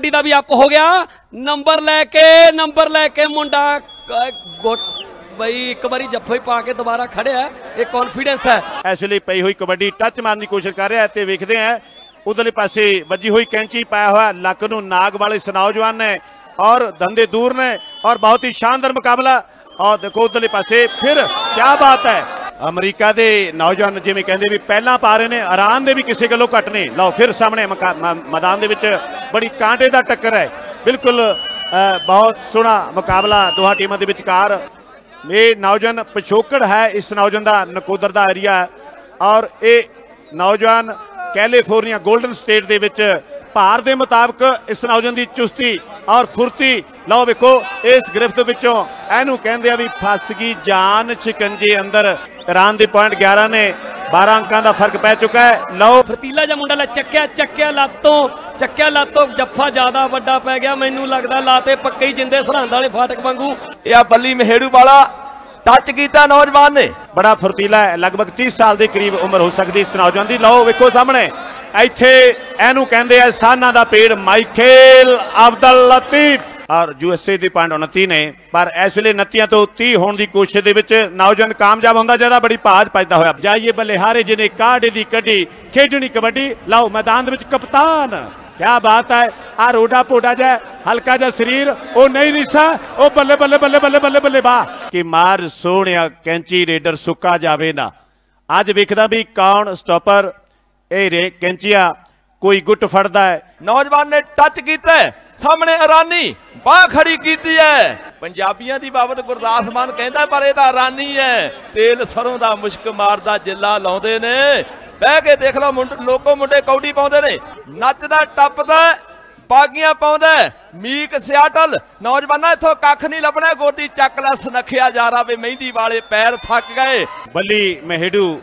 ਕਬੱਡੀ ਦਾ ਵੀ up ਹੋ ਗਿਆ। Number ਲੈ ਕੇ, ਨੰਬਰ ਲੈ ਕੇ ਮੁੰਡਾ ਬਈ ਇੱਕ ਵਾਰੀ ਜੱਫੇ ਪਾ ਕੇ ਦੁਬਾਰਾ ਖੜਿਆ ਇਹ ਕੌਨਫੀਡੈਂਸ ਹੈ। ਇਸ ਵੇਲੇ ਪਈ ਹੋਈ ਕਬੱਡੀ ਟੱਚ ਮਾਰਨ ਦੀ ਕੋਸ਼ਿਸ਼ ਕਰ ਰਿਹਾ ਤੇ ਵੇਖਦੇ ਆ ਉਧਰਲੇ ਪਾਸੇ ਵੱਜੀ ਹੋਈ ਕੈਂਚੀ ਪਾਇਆ ਹੋਇਆ ਲੱਕ ਨੂੰ ਨਾਗ ਵਾਲੇ ਇਸ ਨੌਜਵਾਨ ਨੇ ਔਰ ਧੰਦੇ ਦੂਰ ਨੇ ਔਰ ਬਹੁਤ ਹੀ ਸ਼ਾਨਦਾਰ ਮੁਕਾਬਲਾ। ਔਰ ਦੇਖੋ ਉਧਰਲੇ ਪਾਸੇ ਫਿਰ ਕੀ ਬਾਤ ਹੈ। ਅਮਰੀਕਾ ਦੇ ਨੌਜਵਾਨ ਜਿਵੇਂ ਕਹਿੰਦੇ ਵੀ ਪਹਿਲਾਂ ਪਾ ਰਹੇ ਨੇ, ਇਰਾਨ ਦੇ ਵੀ ਕਿਸੇ ਗੱਲੋਂ ਘੱਟ ਨਹੀਂ ਲਓ ਫਿਰ ਸਾਹਮਣੇ ਮੈਦਾਨ ਦੇ ਵਿੱਚ ਬੜੀ ਕਾਂਟੇ ਦਾ ਟੱਕਰ ਹੈ। ਬਿਲਕੁਲ ਬਹੁਤ ਸੋਹਣਾ ਮੁਕਾਬਲਾ ਦੋਹਾਂ ਟੀਮਾਂ ਦੇ ਵਿਚਕਾਰ। ਇਹ ਨੌਜਵਾਨ ਪਿਛੋਕੜ ਹੈ, ਇਸ ਨੌਜਵਾਨ ਦਾ ਨਕੋਦਰ ਦਾ ਏਰੀਆ ਔਰ ਇਹ ਨੌਜਵਾਨ ਕੈਲੀਫੋਰਨੀਆ 골ਡਨ ਸਟੇਟ ਦੇ ਵਿੱਚ ਭਾਰ ਦੇ ਮੁਤਾਬਕ ਇਸ ਨੌਜਵਾਨ ਦੀ ਚੁਸਤੀ ਔਰ ਫੁਰਤੀ, ਲਓ ਵੇਖੋ, ਇਸ ਗ੍ਰਿਫਤ ਵਿੱਚੋਂ ਇਹਨੂੰ ਕਹਿੰਦੇ ਆ ਵੀ ਫਸ ਗਈ ਜਾਨ ਸ਼ਿਕੰਜੇ ਅੰਦਰ। ਇਰਾਨ ਦੇ ਪੁਆਇੰਟ 11 ਨੇ 12 ਅੰਕਾਂ ਦਾ ਫ਼ਰਕ ਪੈ ਚੁੱਕਾ ਹੈ। ਲਓ। ਫਰਤੀਲਾ ਜਿਹਾ ਮੁੰਡਾ ਲੈ ਚੱਕਿਆ ਚੱਕਿਆ ਲਾਤੋਂ ਚੱਕਿਆ ਲਾਤੋਂ ਜੱਫਾ ਜ਼ਿਆਦਾ ਵੱਡਾ ਪੈ ਗਿਆ ਮੈਨੂੰ ਲੱਗਦਾ ਲਾਤੇ ਪੱਕੇ ਹੀ ਜਿੰਦੇ ਸਰਹੰਦ ਵਾਲੇ ਫਾਟਕ ਵਾਂਗੂ। ਇਹ ਆ ਬੱਲੀ ਮਹੇੜੂ ਵਾਲਾ ਟੱਚ ਕੀਤਾ ਨੌਜਵਾਨ ਨੇ। ਬੜਾ ਫੁਰਤੀਲਾ ਹੈ ਲਗਭਗ 30 ਸਾਲ ਦੇ ਕਰੀਬ ਉਮਰ ਹੋ ਸਕਦੀ ਇਸ ਨੌਜਵਾਨ ਦੀ। ਲਓ ਵੇਖੋ ਸਾਹਮਣੇ ਇੱਥੇ ਇਹਨੂੰ ਕਹਿੰਦੇ ਆ ਸਾਨਾ ਦਾ ਪੇੜ ਮਾਈਕੇਲ ਅਬਦੁਲ ਲਤੀਫ। ਔਰ ਯੂਐਸਏ ਦੀ ਪੁਆਇੰਟ 29 ਨੇ, ਪਰ ਇਸ ਵੇਲੇ 29 ਤੋਂ 30 ਹੋਣ ਦੀ ਕੋਸ਼ਿਸ਼ ਦੇ ਵਿੱਚ ਨੌਜਵਾਨ ਕਾਮਯਾਬ ਹੁੰਦਾ ਜ਼ਿਆਦਾ ਬੜੀ ਭਾਜ ਭਜਦਾ ਹੋਇਆ। ਜਾਈਏ ਬਲਿਹਾਰੇ ਜਿਹਨੇ ਕਾਢੇ ਦੀ ਕੱਢੀ, ਖੇਡਣੀ ਕਬੱਡੀ, ਲਓ ਮੈਦਾਨ ਦੇ ਵਿੱਚ ਕਪਤਾਨ। ਕਿਆ ਬਾਤ ਹੈ, ਆ ਰੋਡਾ ਪੋਡਾ ਜਾ ਹਲਕਾ ਜਿਹਾ ਸਰੀਰ, ਉਹ ਨਹੀਂ ਰਿਸਾ, ਉਹ ਬੱਲੇ ਬੱਲੇ ਬੱਲੇ ਬੱਲੇ ਬੱਲੇ ਬੱਲੇ ਬਾ ਕਿ ਮਾਰ ਸੋਹਣਿਆ ਕੈਂਚੀ ਰੇਡਰ ਸੁੱਕਾ ਜਾਵੇ ਨਾ। ਅੱਜ ਵੇਖਦਾ ਵੀ ਕੌਣ ਸਟਾਪਰ, ਇਹ ਰੇ ਕੈਂਚੀਆ ਕੋਈ ਗੁੱਟ ਫੜਦਾ ਹੈ। ਨੌਜਵਾਨ ਨੇ ਟੱਚ ਕੀਤਾ ਸਾਹਮਣੇ ਇਰਾਨੀ ਬਾਹ ਖੜੀ ਕੀਤੀ ਹੈ। ਪੰਜਾਬੀਆਂ ਦੀ ਬਾਬਤ ਗੁਰਦਾਸ ਮਾਨ ਕਹਿੰਦਾ, ਪਰ ਇਹ ਤਾਂ ਇਰਾਨੀ ਹੈ। ਤੇਲ ਸਰੋਂ ਦਾ ਮੁਸ਼ਕ ਮਾਰਦਾ, ਜਿੱਲਾ ਲਾਉਂਦੇ ਨੇ। ਬਹਿ ਕੇ ਦੇਖ ਲਓ ਮੁੰਡੇ, ਲੋਕੋ ਮੁੰਡੇ ਕੌਡੀ ਪਾਉਂਦੇ ਨੇ। ਨੱਚਦਾ, ਟੱਪਦਾ, ਬਾਗੀਆਂ ਪਾਉਂਦਾ। ਮੀਕ ਸਿਆਟਲ, ਨੌਜਵਾਨਾਂ ਇੱਥੋਂ ਕੱਖ ਨਹੀਂ ਲੱਭਣਾ। ਗੋਦੀ ਚੱਕ ਲੈ, ਸਨਖਿਆ ਜਾ ਜਾਰਾ ਵੀ, ਮਹਿੰਦੀ ਵਾਲੇ ਪੈਰ ਥੱਕ ਗਏ। ਬੱਲੀ ਮਹਿਡੂ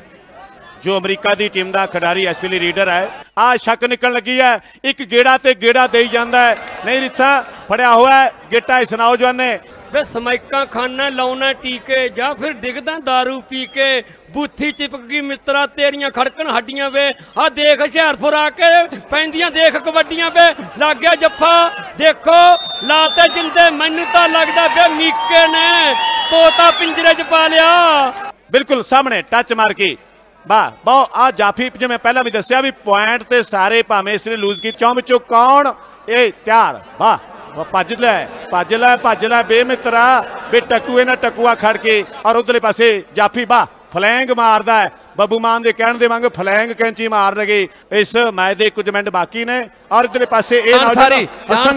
ਜੋ ਅਮਰੀਕਾ ਦੀ ਟੀਮ ਦਾ ਖਿਡਾਰੀ ਵੇਲੇ ਰੀਡਰ ਹੈ। ਆ ਸ਼ੱਕ ਨਿਕਲਣ ਲੱਗੀ ਹੈ। ਇੱਕ ਗੇੜਾ ਤੇ ਗੇੜਾ ਦੇਈ ਜਾਂਦਾ ਹੈ। ਨਹੀਂ ਰਿੱਛਾ ਫੜਿਆ ਹੋਇਆ ਗਿੱਟਾ ਇਸ ਨੌਜਵਾਨ। ਨੇ ਵੇ ਸਮੈਕਾਂ ਖਾਨਾ ਲਾਉਣਾ ਟੀਕੇ ਜਾਂ ਫਿਰ ਡਿੱਗਦਾ दारू ਪੀ ਕੇ ਬੂਥੀ ਚਿਪਕ ਗਈ ਮਿੱਤਰਾ ਤੇਰੀਆਂ ਖੜਕਣ ਹੱਡੀਆਂ ਵੇ। ਆ ਦੇਖ ਹੁਸ਼ਿਆਰਪੁਰ ਆ ਕੇ ਪੈਂਦੀਆਂ ਦੇਖ ਕਬੱਡੀਆਂ ਵੇ। ਲੱਗ ਗਿਆ ਜੱਫਾ। ਦੇਖੋ ਲਾਤੇ ਜਿੰਦੇ ਮੈਨੂੰ ਤਾਂ ਲੱਗਦਾ ਵੇ ਮੀਕੇ ਨੇ ਤੋਤਾ ਪਿੰਜਰੇ 'ਚ ਪਾ ਲਿਆ। ਬਿਲਕੁਲ ਸਾਹਮਣੇ ਟੱਚ ਮਾਰ ਕੇ। ਵਾਹ ਬਹੁ ਆ ਜਾਫੀ ਜਿਵੇਂ ਪਹਿਲਾਂ ਵੀ ਦੱਸਿਆ ਵੀ ਪੁਆਇੰਟ ਤੇ ਸਾਰੇ ਭਾਵੇਂ ਇਸ ਨੇ ਲੂਜ਼ ਕੀ ਚੌਂ ਵਿੱਚੋਂ ਕੌਣ ਇਹ ਤਿਆਰ? ਵਾਹ ਭੱਜ ਲੈ ਭੱਜ ਲੈ ਭੱਜ ਲੈ ਬੇਮਿੱਤਰਾ ਬੇ ਟਕੂਏ ਨਾ ਟਕੂਆ ਖੜ ਕੇ। ਔਰ ਉਧਰਲੇ ਪਾਸੇ ਜਾਫੀ ਵਾਹ ਫਲੈਂਗ ਮਾਰਦਾ ਹੈ। ਬੱਬੂ ਮਾਨ ਦੇ ਕਹਿਣ ਦੇ ਵਾਂਗ ਫਲੈਂਗ ਕੈਂਚੀ ਮਾਰ ਲਗੇ ਇਸ ਮੈਚ ਦੇ ਕੁਝ ਮਿੰਟ ਬਾਕੀ ਨੇ। ਔਰ ਇਧਰਲੇ ਪਾਸੇ ਇਹ ਸਾਰੀ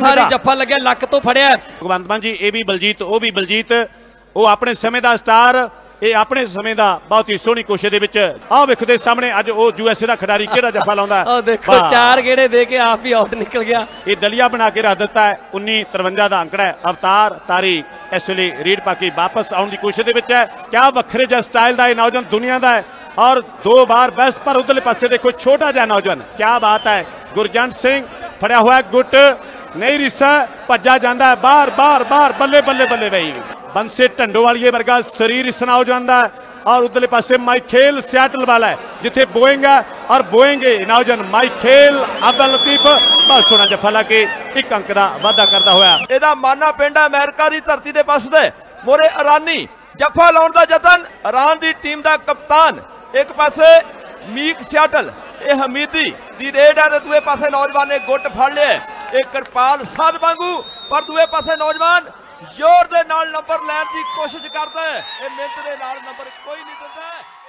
ਸਾਰੀ। ਜੱਫਾ ਲੱਗਿਆ ਲੱਕ ਤੋਂ ਫੜਿਆ। ਭਗਵੰਤ ਮਾਨ ਜੀ ਇਹ ਵੀ ਬਲਜੀਤ ਉਹ ਵੀ ਬਲਜੀਤ। ਉਹ ਆਪਣੇ ਸਮੇਂ ਦਾ ਸਟਾਰ ਇਹ ਆਪਣੇ ਸਮੇਂ ਦਾ ਬਹੁਤ ਹੀ ਸੋਹਣੀ ਕੋਸ਼ਿਸ਼ ਦੇ ਵਿੱਚ ਆਹ ਵੇਖਦੇ ਸਾਹਮਣੇ ਅੱਜ ਉਹ ਯੂਐਸਏ ਦਾ ਖਿਡਾਰੀ ਕਿਹੜਾ ਜੱਫਾ ਲਾਉਂਦਾ ਹੈ। ਆ ਦੇਖੋ। ਚਾਰ ਗੇੜੇ ਦੇ ਕੇ ਆਪ ਹੀ ਆਊਟ ਨਿਕਲ ਗਿਆ। ਇਹ ਦਲੀਆ ਬਣਾ ਕੇ ਰੱਖ ਦਿੱਤਾ ਹੈ 1953 ਦਾ ਅੰਕੜਾ ਹੈ। ਅਵਤਾਰ ਤਾਰੀ ਇਸ ਵੇਲੇ ਰੀਡ ਪਾ ਕੇ ਵਾਪਸ ਆਉਣ ਦੀ ਕੋਸ਼ਿਸ਼ ਦੇ ਵਿੱਚ ਹੈ। ਕਿਆ ਵੱਖਰੇ ਜਿਹਾ ਸਟਾਈਲ ਦਾ ਇਹ ਨੌਜਵਾਨ ਦੁਨੀਆ ਦਾ ਹੈ। ਔਰ ਦੋ ਵਾਰ ਬੈਸਟ ਪਰ ਉਧਰਲੇ ਪਾਸੇ ਦੇਖੋ ਛੋਟਾ ਜਿਹਾ ਨੌਜਵਾਨ। ਕਿਆ ਬਾਤ ਹੈ। ਗੁਰਜੰਟ ਸਿੰਘ ਫੜਿਆ ਹੋਇਆ ਗੁੱਟ। ਨਹੀਂ ਰਿਸਾ ਭੱਜਾ ਜਾਂਦਾ ਹੈ। ਬਾਹਰ ਬਾਹਰ ਬਾਹਰ ਬੱਲੇ ਬੱਲੇ ਬੱਲੇ ਬਈ। ਬੰਸੇ ਢੰਡੋ ਵਾਲੀਏ ਵਰਗਾ ਸਰੀਰ ਇਸ ਨੌਜਵਾਨ ਦਾ ਔਰ ਉਧਰਲੇ ਪਾਸੇ ਮਾਈਕੇਲ ਸਿਆਟਲ ਵਾਲਾ ਹੈ, ਜਿੱਥੇ ਬੋਇੰਗ ਹੈ। ਔਰ ਬੋਇੰਗ ਇਹ ਮਾਈਕੇਲ ਅਬਦੁਲ ਲਤੀਫ ਬਹੁਤ ਸੋਹਣਾ ਜੱਫਾ ਲਾ ਕੇ ਇੱਕ ਅੰਕ ਦਾ ਵਾਅਦਾ ਕਰਦਾ ਹੋਇਆ। ਇਹਦਾ ਮਾਨਾ ਪਿੰਡ ਅਮਰੀਕਾ ਦੀ ਧਰਤੀ ਤੇ ਵੱਸਦਾ ਮੋਰੇ ਇਰਾਨੀ, ਜੱਫਾ ਲਾਉਣ ਦਾ ਯਤਨ। ਇਰਾਨ ਦੀ ਟੀਮ ਦਾ ਕਪਤਾਨ। ਇੱਕ ਪਾਸੇ ਮੀਕ ਸਿਆਟਲ, ਇਹ ਹਮੀਦੀ ਦੀ ਰੇਡ ਹੈ ਤੇ ਦੂਏ ਪਾਸੇ ਨੌਜਵਾਨ ਨੇ ਗੁੱਟ ਫੜ ਲਿਆ ਇਹ ਕਿਰਪਾਲ ਸਾਧ ਵਾਂਗੂ, ਪਰ ਦੂਏ ਪਾਸੇ ਨੌਜਵਾਨ ਜ਼ੋਰ ਦੇ ਨਾਲ ਨੰਬਰ ਲੈਣ ਦੀ ਕੋਸ਼ਿਸ਼ ਕਰਦਾ ਹੈ। ਇਹ ਮਿਹਨਤ ਦੇ ਨਾਲ ਨੰਬਰ ਕੋਈ ਨਹੀਂ ਦਿੰਦਾ।